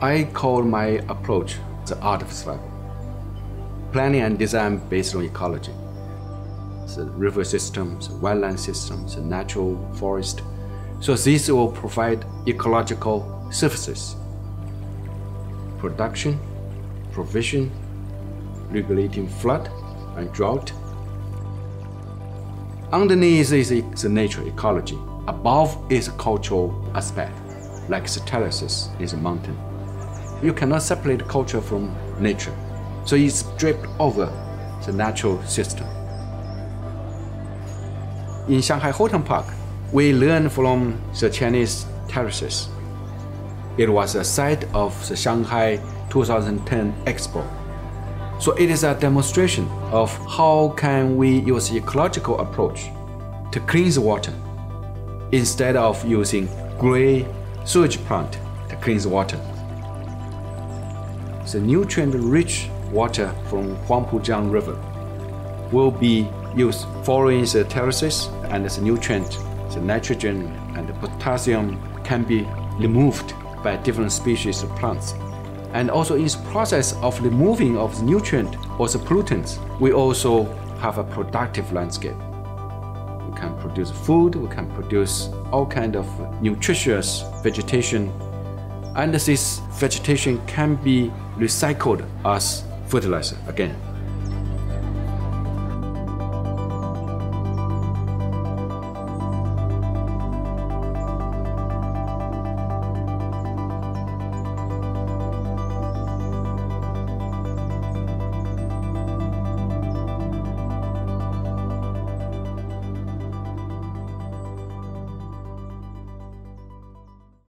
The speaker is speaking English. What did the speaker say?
I call my approach the art of survival. Planning and design based on ecology. The river systems, the wetland systems, the natural forest. So these will provide ecological services. Production, provision, regulating flood and drought. Underneath is the nature ecology. Above is a cultural aspect, like the terraces in the mountain. You cannot separate culture from nature. So it's draped over the natural system. In Shanghai Houtan Park, we learn from the Chinese terraces. It was a site of the Shanghai 2010 Expo. So it is a demonstration of how can we use ecological approach to clean the water instead of using gray sewage plant to clean the water. The nutrient-rich water from Huangpujiang River will be used following the terraces and the nutrient, the nitrogen and the potassium can be removed by different species of plants. And also in the process of removing of the nutrient or the pollutants, we also have a productive landscape. We can produce food, we can produce all kind of nutritious vegetation, and this vegetation can be recycled as fertilizer again.